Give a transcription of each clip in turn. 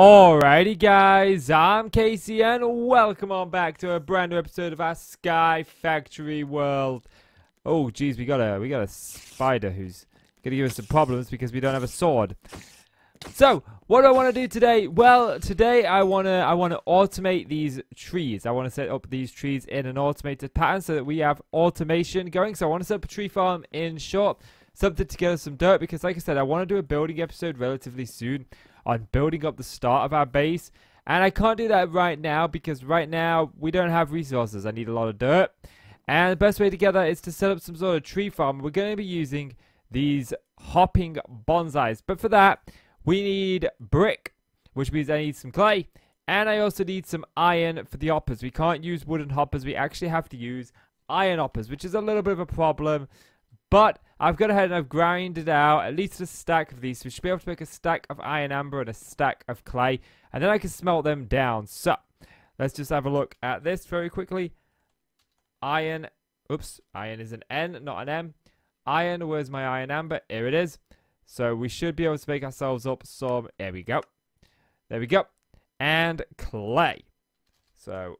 Alrighty guys, I'm Casey and welcome on back to a brand new episode of our Sky Factory World. Oh geez, we got a we got a spider who's gonna give us some problems because we don't have a sword. So, what do I want to do today? Well, today I wanna I wanna automate these trees. I wanna set up these trees in an automated pattern so that we have automation going. So I wanna set up a tree farm in short, something to get us some dirt because like I said, I wanna do a building episode relatively soon on building up the start of our base. And I can't do that right now because right now we don't have resources. I need a lot of dirt. And the best way to get that is to set up some sort of tree farm. We're going to be using these hopping bonsais. But for that, we need brick, which means I need some clay. And I also need some iron for the hoppers. We can't use wooden hoppers. We actually have to use iron hoppers, which is a little bit of a problem. But I've gone ahead and I've grinded out at least a stack of these. So we should be able to make a stack of iron amber and a stack of clay. And then I can smelt them down. So, let's just have a look at this very quickly. Iron, oops, iron is an N, not an M. Iron, where's my iron amber? Here it is. So we should be able to make ourselves up some, there we go. There we go. And clay. So,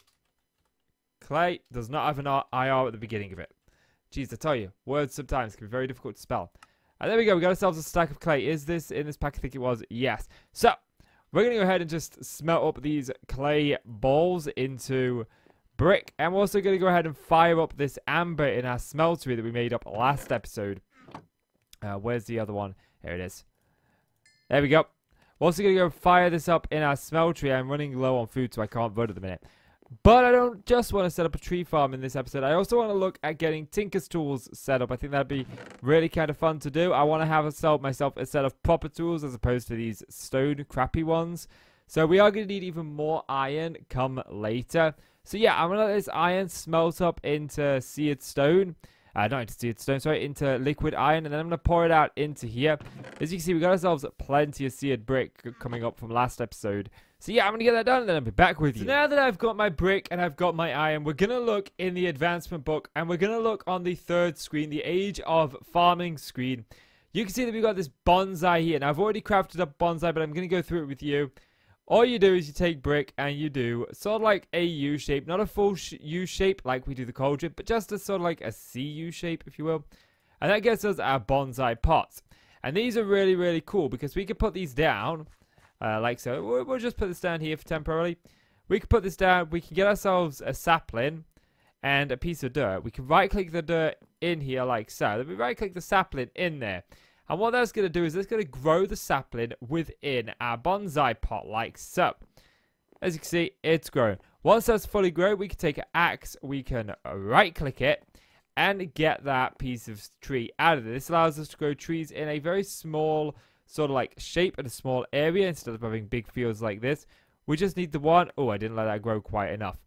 clay does not have an IR at the beginning of it. Jeez, I tell you, words sometimes can be very difficult to spell. And there we go, we got ourselves a stack of clay. Is this in this pack? I think it was. Yes. So, we're going to go ahead and just smelt up these clay balls into brick. And we're also going to go ahead and fire up this amber in our smeltery that we made up last episode. Uh, where's the other one? Here it is. There we go. We're also going to go fire this up in our smeltery. I'm running low on food, so I can't vote at the minute. But I don't just want to set up a tree farm in this episode. I also want to look at getting Tinker's tools set up. I think that'd be really kind of fun to do. I want to have a set myself a set of proper tools as opposed to these stone crappy ones. So we are going to need even more iron come later. So yeah, I'm going to let this iron smelt up into seared stone. Uh, not into seared stone, sorry, into liquid iron. And then I'm going to pour it out into here. As you can see, we got ourselves plenty of seared brick coming up from last episode. So yeah, I'm to get that done and then I'll be back with you. So now that I've got my brick and I've got my iron, we're going to look in the advancement book and we're going to look on the third screen, the age of farming screen. You can see that we've got this bonsai here. Now, I've already crafted up bonsai, but I'm going to go through it with you. All you do is you take brick and you do sort of like a U shape, not a full U shape like we do the cauldron, but just a sort of like a CU shape, if you will. And that gets us our bonsai pots. And these are really, really cool because we can put these down uh, like so. We'll, we'll, just put this down here for temporarily. We can put this down. We can get ourselves a sapling and a piece of dirt. We can right-click the dirt in here like so. Then we right-click the sapling in there. And what that's going to do is it's going to grow the sapling within our bonsai pot like so. As you can see, it's grown. Once that's fully grown, we can take an axe, we can right-click it, and get that piece of tree out of it. This allows us to grow trees in a very small sort of like shape in a small area instead of having big fields like this. We just need the one. Oh, I didn't let that grow quite enough.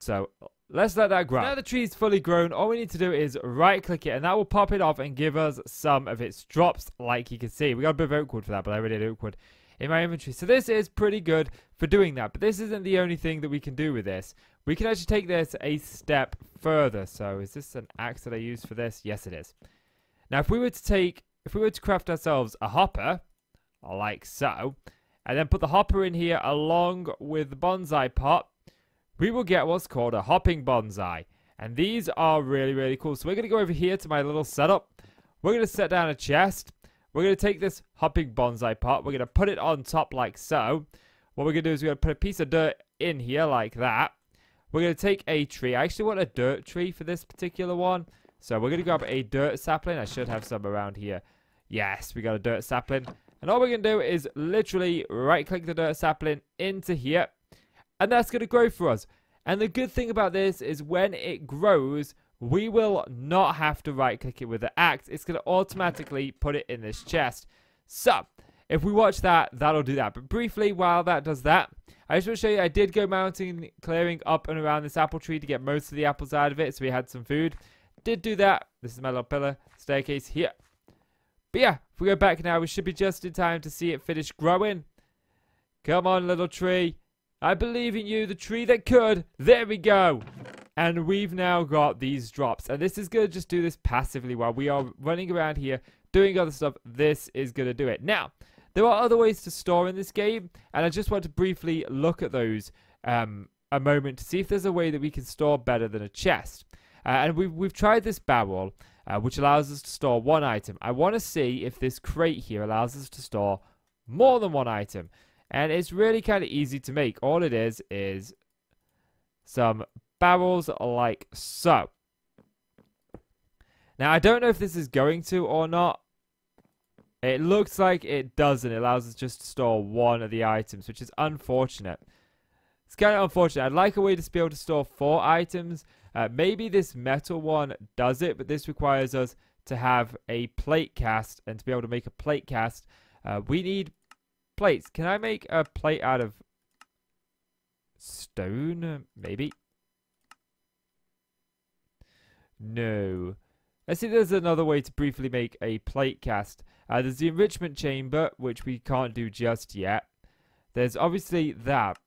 So let's let that grow. Now the tree is fully grown, all we need to do is right click it and that will pop it off and give us some of its drops like you can see. We got a bit of oak wood for that, but I already had oak wood in my inventory. So this is pretty good for doing that. But this isn't the only thing that we can do with this. We can actually take this a step further. So is this an axe that I use for this? Yes, it is. Now, if we were to take if we were to craft ourselves a hopper, like so, and then put the hopper in here along with the bonsai pot, we will get what's called a hopping bonsai. And these are really, really cool. So we're going to go over here to my little setup. We're going to set down a chest. We're going to take this hopping bonsai pot. We're going to put it on top like so. What we're going to do is we're going to put a piece of dirt in here like that. We're going to take a tree. I actually want a dirt tree for this particular one. So we're going to grab a dirt sapling. I should have some around here. Yes, we got a dirt sapling. And all we're going to do is literally right-click the dirt sapling into here. And that's going to grow for us. And the good thing about this is when it grows, we will not have to right-click it with the axe. It's going to automatically put it in this chest. So, if we watch that, that'll do that. But briefly, while that does that, I just want to show you I did go mounting, clearing up and around this apple tree to get most of the apples out of it. So we had some food. Did do that. This is my little pillar staircase here. But yeah, if we go back now, we should be just in time to see it finish growing. Come on, little tree. I believe in you, the tree that could. There we go. And we've now got these drops. And this is going to just do this passively while we are running around here doing other stuff. This is going to do it. Now, There are other ways to store in this game, and I just want to briefly look at those um, a moment to see if there's a way that we can store better than a chest. Uh, and we've, we've tried this barrel, uh, which allows us to store one item. I want to see if this crate here allows us to store more than one item. And it's really kind of easy to make. All it is is some barrels like so. Now, I don't know if this is going to or not. It looks like it doesn't. It allows us just to store one of the items, which is unfortunate. It's kind of unfortunate. I'd like a way to be able to store four items. Uh, maybe this metal one does it, but this requires us to have a plate cast. And to be able to make a plate cast, uh, we need plates. Can I make a plate out of stone? Maybe. No. Let's see there's another way to briefly make a plate cast. Uh, there's the enrichment chamber, which we can't do just yet. There's obviously that.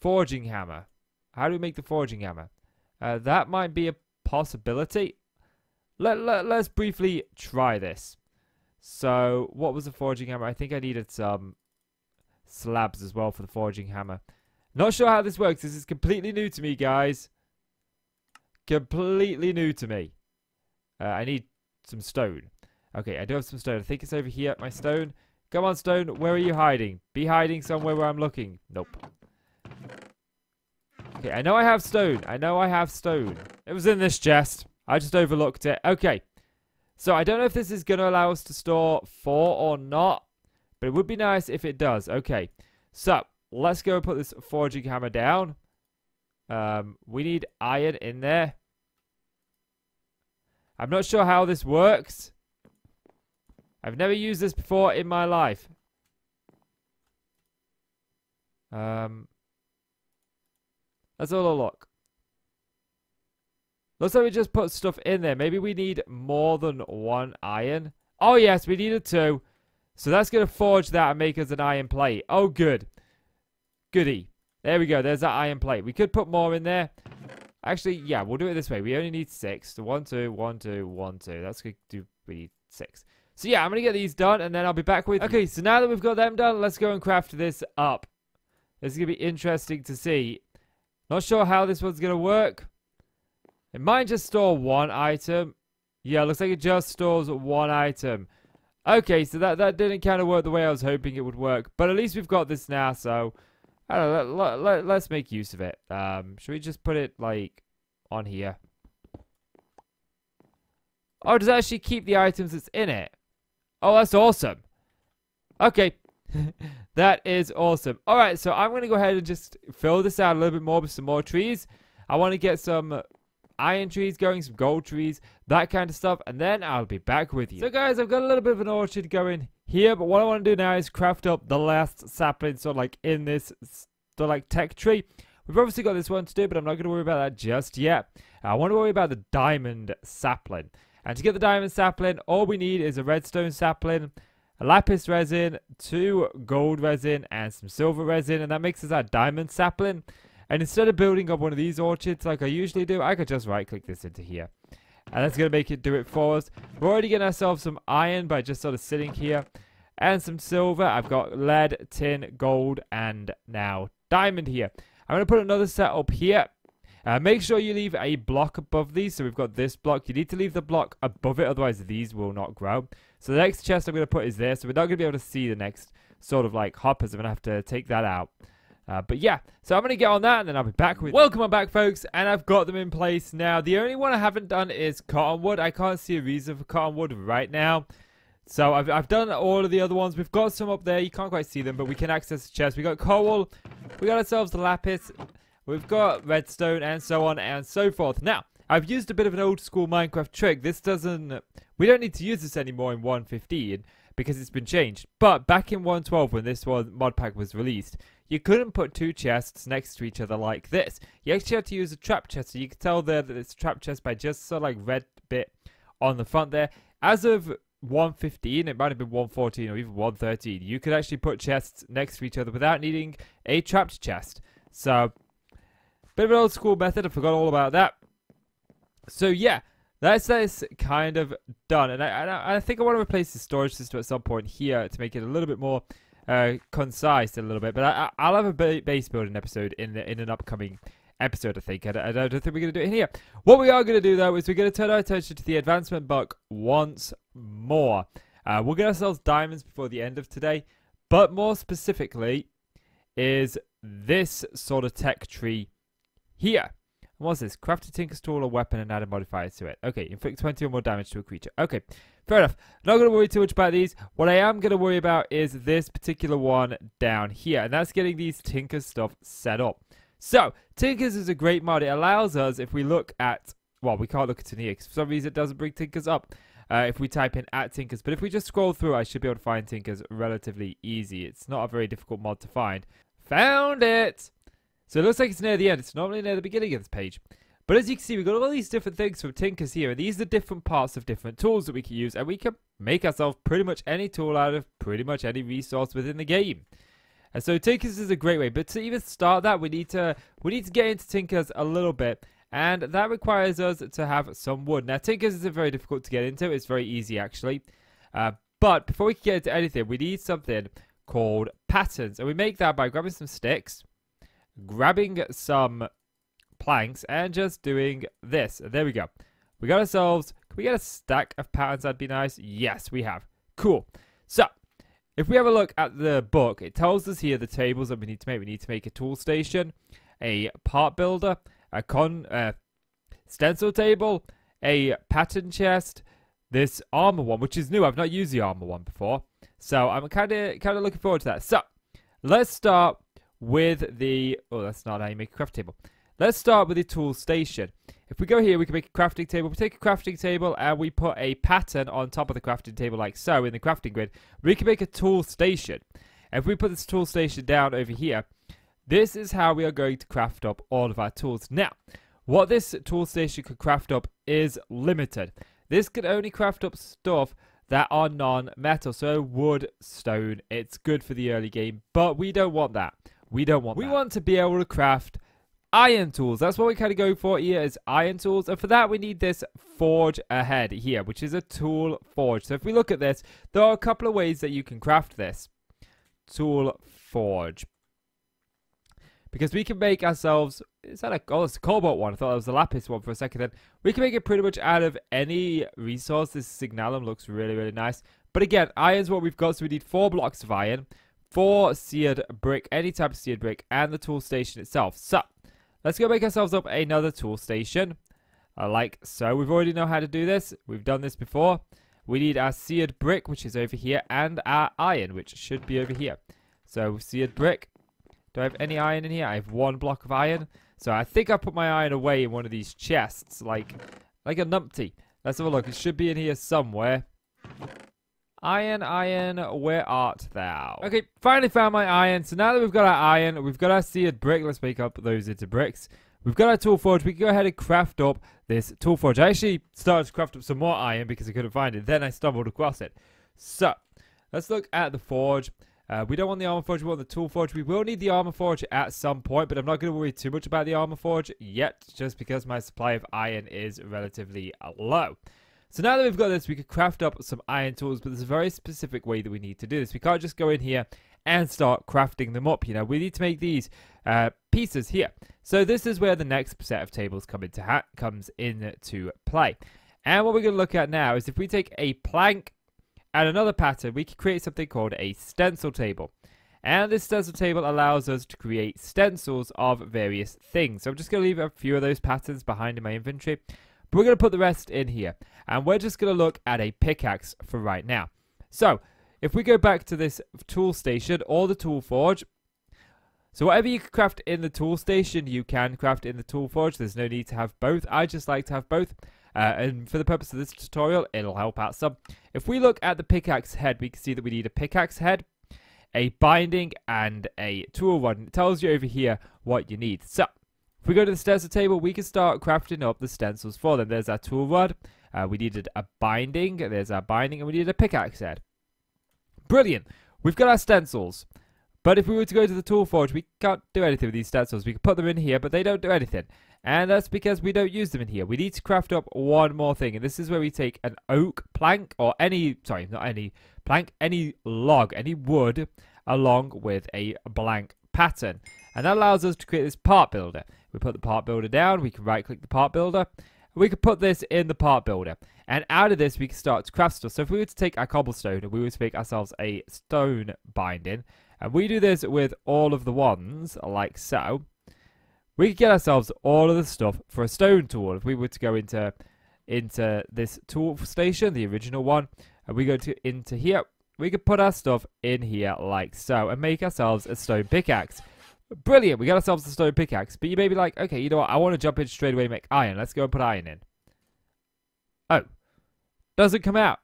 Forging hammer. How do we make the forging hammer? Uh, that might be a possibility. Let, let, let's briefly try this. So, what was the forging hammer? I think I needed some slabs as well for the forging hammer. Not sure how this works. This is completely new to me, guys. Completely new to me. Uh, I need some stone. Okay, I do have some stone. I think it's over here, my stone. Come on, stone. Where are you hiding? Be hiding somewhere where I'm looking. Nope. Okay, I know I have stone. I know I have stone. It was in this chest. I just overlooked it. Okay. So I don't know if this is going to allow us to store four or not. But it would be nice if it does. Okay. So, let's go put this forging hammer down. Um, we need iron in there. I'm not sure how this works. I've never used this before in my life. Um, let's all look. Looks like we just put stuff in there. Maybe we need more than one iron. Oh, yes, we needed two. So that's going to forge that and make us an iron plate. Oh, good. Goody. There we go. There's that iron plate. We could put more in there. Actually, yeah, we'll do it this way. We only need six. So one, two, one, two, one, two. That's going to need six. So yeah, I'm going to get these done and then I'll be back with Okay, so now that we've got them done, let's go and craft this up. This is going to be interesting to see. Not sure how this one's going to work. It might just store one item. Yeah, looks like it just stores one item. Okay, so that, that didn't kind of work the way I was hoping it would work. But at least we've got this now, so... I don't know, let, let, let, us make use of it. Um, should we just put it, like, on here? Oh, does it actually keep the items that's in it? Oh, that's awesome. Okay. that is awesome. Alright, so I'm going to go ahead and just fill this out a little bit more with some more trees. I want to get some iron trees going, some gold trees, that kind of stuff, and then I'll be back with you. So guys, I've got a little bit of an orchard going here, but what I want to do now is craft up the last sapling, so like in this of like tech tree. We've obviously got this one to do, but I'm not going to worry about that just yet. I want to worry about the diamond sapling. And to get the diamond sapling, all we need is a redstone sapling, lapis resin, two gold resin, and some silver resin, and that makes us our diamond sapling. And instead of building up one of these orchards like I usually do, I could just right click this into here. And that's going to make it do it for us. We're already getting ourselves some iron by just sort of sitting here. And some silver. I've got lead, tin, gold, and now diamond here. I'm going to put another set up here. Uh, make sure you leave a block above these. So we've got this block. You need to leave the block above it, otherwise these will not grow. So the next chest I'm going to put is there. So we're not going to be able to see the next sort of like hoppers. I'm going to have to take that out. Uh, but yeah, so I'm going to get on that and then I'll be back with Welcome on back, folks, and I've got them in place now. The only one I haven't done is cottonwood. I can't see a reason for cottonwood right now. So I've, I've done all of the other ones. We've got some up there. You can't quite see them, but we can access the chest. We got coal. We got ourselves the lapis. We've got redstone and so on and so forth. Now, I've used a bit of an old school Minecraft trick. This doesn't... We don't need to use this anymore in 1.15 because it's been changed. But back in 1.12 when this one mod pack was released, you couldn't put two chests next to each other like this. You actually had to use a trap chest. So you can tell there that it's a trap chest by just sort of like red bit on the front there. As of 115, it might have been 114 or even 113, you could actually put chests next to each other without needing a trapped chest. So, bit of an old school method. I forgot all about that. So yeah, that's kind of done. And I, I, I think I want to replace the storage system at some point here to make it a little bit more uh, concise a little bit. But I, I'll have a base building episode in the, in an upcoming episode, I think. I, I don't think we're going to do it here. What we are going to do, though, is we're going to turn our attention to the advancement book once more. Uh, we'll get ourselves diamonds before the end of today. But more specifically, is this sort of tech tree here. What's this? Craft a Tinker's tool or weapon and add a modifier to it. Okay, inflict 20 or more damage to a creature. Okay, fair enough. Not going to worry too much about these. What I am going to worry about is this particular one down here. And that's getting these Tinker stuff set up. So, Tinkers is a great mod. It allows us, if we look at, well, we can't look at it here because for some reason it doesn't bring Tinkers up. Uh, if we type in at Tinkers. But if we just scroll through, I should be able to find Tinkers relatively easy. It's not a very difficult mod to find. Found it! So it looks like it's near the end. It's normally near the beginning of this page. But as you can see, we've got all these different things from Tinkers here. And these are different parts of different tools that we can use. And we can make ourselves pretty much any tool out of pretty much any resource within the game. And so Tinkers is a great way. But to even start that, we need to we need to get into Tinkers a little bit. And that requires us to have some wood. Now, Tinkers isn't very difficult to get into. It's very easy, actually. Uh, but before we can get into anything, we need something called patterns. And we make that by grabbing some sticks, grabbing some planks, and just doing this. There we go. We got ourselves... Can we get a stack of patterns? That'd be nice. Yes, we have. Cool. So, if we have a look at the book, it tells us here the tables that we need to make. We need to make a tool station, a part builder, a con uh, stencil table, a pattern chest, this armor one, which is new. I've not used the armor one before, so I'm kind of kind of looking forward to that. So let's start with the. Oh, that's not how you make a craft table. Let's start with the tool station. If we go here, we can make a crafting table. We take a crafting table and we put a pattern on top of the crafting table like so in the crafting grid. We can make a tool station. If we put this tool station down over here, this is how we are going to craft up all of our tools. Now, what this tool station could craft up is limited. This can only craft up stuff that are non-metal, so wood, stone. It's good for the early game, but we don't want that. We don't want we that. want to be able to craft iron tools. That's what we kind of go for here is iron tools. And for that, we need this forge ahead here, which is a tool forge. So if we look at this, there are a couple of ways that you can craft this. Tool forge because we can make ourselves is that a oh it's a cobalt one I thought it was a lapis one for a second then we can make it pretty much out of any resource this signalum looks really really nice but again iron's what we've got so we need four blocks of iron four seared brick any type of seared brick and the tool station itself so let's go make ourselves up another tool station like so we've already know how to do this we've done this before we need our seared brick which is over here and our iron which should be over here so seared brick do I have any iron in here? I have one block of iron. So I think I put my iron away in one of these chests, like like a numpty. Let's have a look. It should be in here somewhere. Iron, iron, where art thou? Okay, finally found my iron. So now that we've got our iron, we've got our seared brick. Let's make up those into bricks. We've got our tool forge. We can go ahead and craft up this tool forge. I actually started to craft up some more iron because I couldn't find it. Then I stumbled across it. So, let's look at the forge. Uh, we don't want the armor forge, we want the tool forge. We will need the armor forge at some point, but I'm not going to worry too much about the armor forge yet, just because my supply of iron is relatively low. So now that we've got this, we could craft up some iron tools, but there's a very specific way that we need to do this. We can't just go in here and start crafting them up, you know. We need to make these uh, pieces here. So this is where the next set of tables come into comes into play. And what we're going to look at now is if we take a plank and another pattern, we can create something called a stencil table. And this stencil table allows us to create stencils of various things. So I'm just going to leave a few of those patterns behind in my inventory. But we're going to put the rest in here. And we're just going to look at a pickaxe for right now. So, if we go back to this tool station or the tool forge, so whatever you craft in the tool station, you can craft in the tool forge. There's no need to have both. I just like to have both. Uh, and for the purpose of this tutorial, it'll help out some. If we look at the pickaxe head, we can see that we need a pickaxe head, a binding, and a tool rod. And It tells you over here what you need. So, if we go to the stencil table, we can start crafting up the stencils for them. There's our tool rod. Uh, we needed a binding. There's our binding, and we need a pickaxe head. Brilliant. We've got our stencils. But if we were to go to the tool forge, we can't do anything with these stencils. We can put them in here, but they don't do anything. And that's because we don't use them in here. We need to craft up one more thing. And this is where we take an oak plank or any, sorry, not any plank, any log, any wood along with a blank pattern. And that allows us to create this part builder. We put the part builder down. We can right click the part builder. We could put this in the part builder. And out of this, we can start to craft stuff. So if we were to take our cobblestone and we to make ourselves a stone binding, and we do this with all of the ones, like so, we could get ourselves all of the stuff for a stone tool. If we were to go into into this tool station, the original one, and we go to into here, we could put our stuff in here like so and make ourselves a stone pickaxe. Brilliant, we got ourselves a stone pickaxe. But you may be like, okay, you know what, I want to jump in straight away and make iron. Let's go and put iron in. Oh, doesn't come out.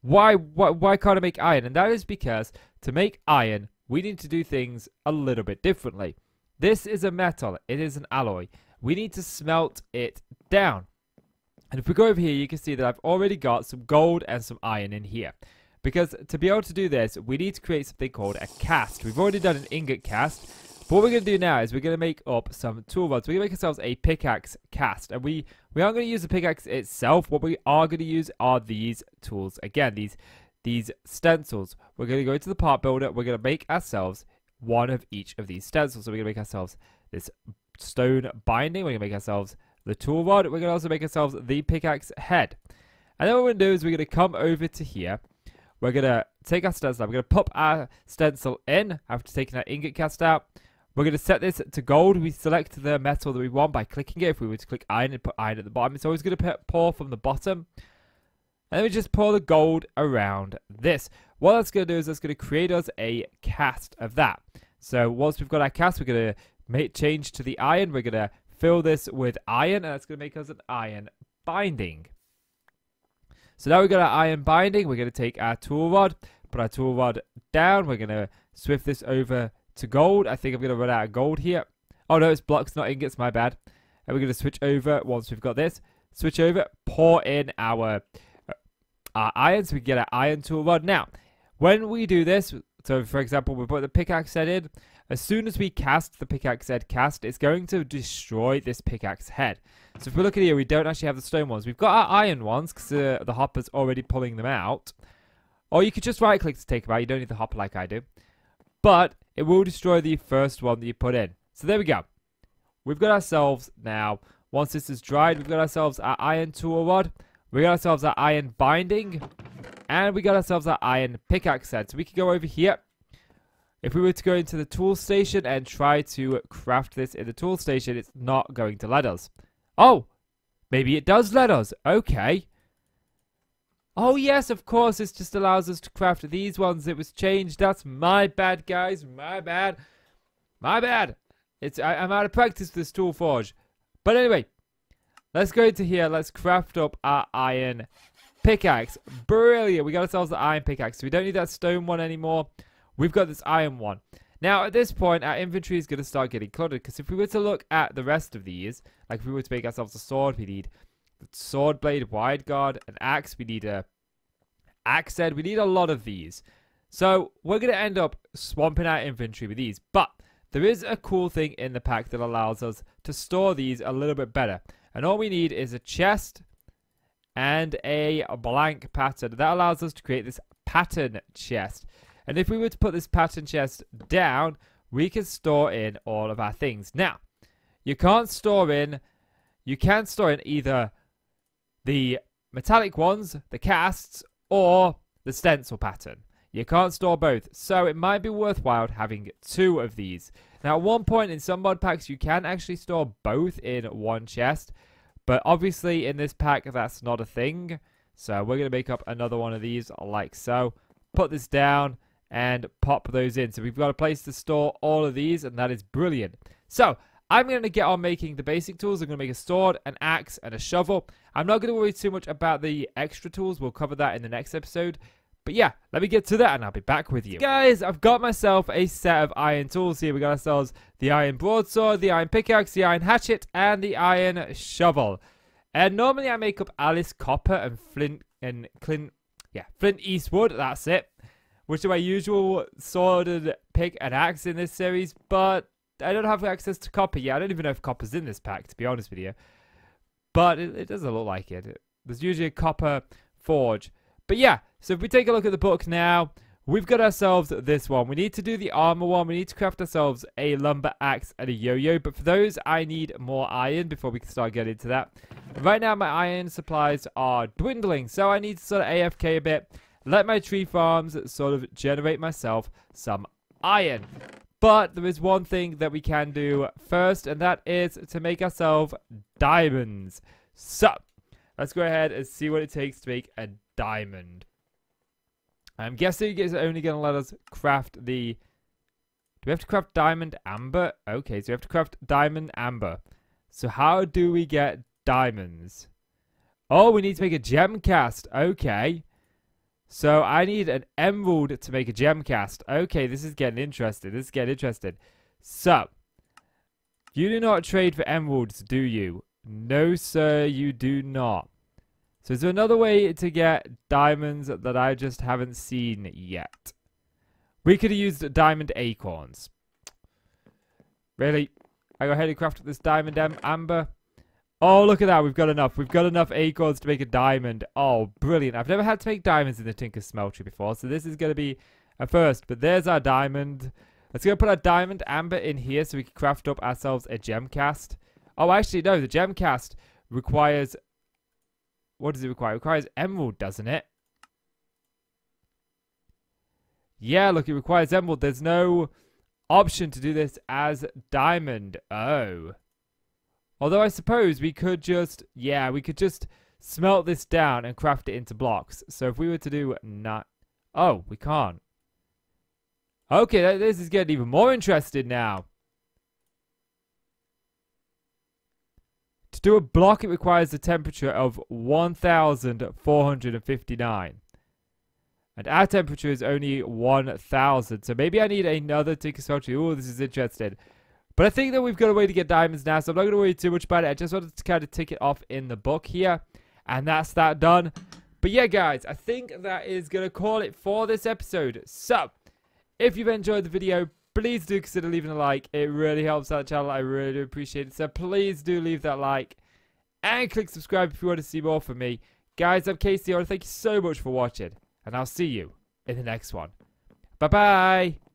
Why, why, why can't I make iron? And that is because to make iron, we need to do things a little bit differently. This is a metal. It is an alloy. We need to smelt it down. And if we go over here, you can see that I've already got some gold and some iron in here. Because to be able to do this, we need to create something called a cast. We've already done an ingot cast. But what we're going to do now is we're going to make up some tool rods. We're going to make ourselves a pickaxe cast. And we, we aren't going to use the pickaxe itself. What we are going to use are these tools. Again, these, these stencils. We're going to go into the part builder. We're going to make ourselves one of each of these stencils. So we're going to make ourselves this stone binding. We're going to make ourselves the tool rod. We're going to also make ourselves the pickaxe head. And then what we're going to do is we're going to come over to here. We're going to take our stencil. We're going to pop our stencil in after taking our ingot cast out. We're going to set this to gold. We select the metal that we want by clicking it. If we were to click iron and put iron at the bottom, it's always going to pour from the bottom. And then we just pour the gold around this. What that's going to do is that's going to create us a cast of that. So once we've got our cast, we're going to make change to the iron. We're going to fill this with iron, and that's going to make us an iron binding. So now we've got our iron binding. We're going to take our tool rod, put our tool rod down. We're going to swift this over to gold. I think I'm going to run out of gold here. Oh no, it's blocks, not ingots, my bad. And we're going to switch over once we've got this. Switch over, pour in our, uh, our iron so we get our iron tool rod. Now, when we do this, so for example, we put the pickaxe head in, as soon as we cast the pickaxe head cast, it's going to destroy this pickaxe head. So if we look at here, we don't actually have the stone ones. We've got our iron ones, because uh, the hopper's already pulling them out. Or you could just right click to take them out, you don't need the hopper like I do. But it will destroy the first one that you put in. So there we go. We've got ourselves now, once this is dried, we've got ourselves our iron tool rod. We got ourselves our iron binding. And we got ourselves our iron pickaxe set. So we can go over here. If we were to go into the tool station and try to craft this in the tool station, it's not going to let us. Oh, maybe it does let us. Okay. Oh, yes, of course, this just allows us to craft these ones. It was changed. That's my bad, guys. My bad. My bad. It's I, am out of practice with this tool forge. But anyway, let's go into here. Let's craft up our iron Pickaxe. Brilliant. We got ourselves the iron pickaxe. We don't need that stone one anymore. We've got this iron one. Now, at this point, our inventory is going to start getting cluttered. Because if we were to look at the rest of these, like if we were to make ourselves a sword, we need sword blade, wide guard, an axe. We need a axe head. We need a lot of these. So we're going to end up swamping our inventory with these. But there is a cool thing in the pack that allows us to store these a little bit better. And all we need is a chest and a blank pattern. That allows us to create this pattern chest. And if we were to put this pattern chest down, we can store in all of our things. Now, you can't store in, you can store in either the metallic ones, the casts, or the stencil pattern. You can't store both, so it might be worthwhile having two of these. Now, at one point in some mod packs, you can actually store both in one chest, but obviously in this pack, that's not a thing. So we're going to make up another one of these like so. Put this down and pop those in. So we've got a place to store all of these and that is brilliant. So I'm going to get on making the basic tools. I'm going to make a sword, an axe, and a shovel. I'm not going to worry too much about the extra tools. We'll cover that in the next episode. But yeah, let me get to that and I'll be back with you. Guys, I've got myself a set of iron tools here. We got ourselves the iron broadsword, the iron pickaxe, the iron hatchet, and the iron shovel. And normally I make up Alice Copper and Flint and Clint, yeah, Flint Eastwood, that's it. Which are my usual sword and pick and axe in this series, but I don't have access to copper yet. I don't even know if copper's in this pack, to be honest with you. But it, it doesn't look like it. There's usually a copper forge. But yeah, so if we take a look at the book now, we've got ourselves this one. We need to do the armor one. We need to craft ourselves a lumber axe and a yo-yo. But for those, I need more iron before we can start getting into that. Right now, my iron supplies are dwindling. So I need to sort of AFK a bit. Let my tree farms sort of generate myself some iron. But there is one thing that we can do first, and that is to make ourselves diamonds. So, let's go ahead and see what it takes to make a diamond. I'm guessing it's only going to let us craft the... Do we have to craft diamond amber? Okay, so we have to craft diamond amber. So how do we get diamonds? Oh, we need to make a gem cast. Okay. So I need an emerald to make a gem cast. Okay, this is getting interesting. This is getting interesting. So, you do not trade for emeralds, do you? No, sir, you do not. So is there another way to get diamonds that I just haven't seen yet? We could have used diamond acorns. Really? I go ahead and craft this diamond amber. Oh, look at that. We've got enough. We've got enough acorns to make a diamond. Oh, brilliant. I've never had to make diamonds in the Tinker Smeltery before, so this is going to be a first. But there's our diamond. Let's go put our diamond amber in here so we can craft up ourselves a gem cast. Oh, actually, no. The gem cast requires... What does it require? It requires emerald, doesn't it? Yeah, look, it requires emerald. There's no option to do this as diamond. Oh. Although I suppose we could just, yeah, we could just smelt this down and craft it into blocks. So if we were to do not, oh, we can't. Okay, this is getting even more interested now. To do a block, it requires a temperature of 1,459. And our temperature is only 1,000. So maybe I need another Tinker Smeltery. Oh, this is interesting. But I think that we've got a way to get diamonds now, so I'm not going to worry too much about it. I just wanted to kind of tick it off in the book here. And that's that done. But yeah, guys, I think that is going to call it for this episode. So, if you've enjoyed the video, please do consider leaving a like. It really helps out the channel. I really do appreciate it. So please do leave that like. And click subscribe if you want to see more from me. Guys, I'm Casey. I want to thank you so much for watching. And I'll see you in the next one. Bye-bye.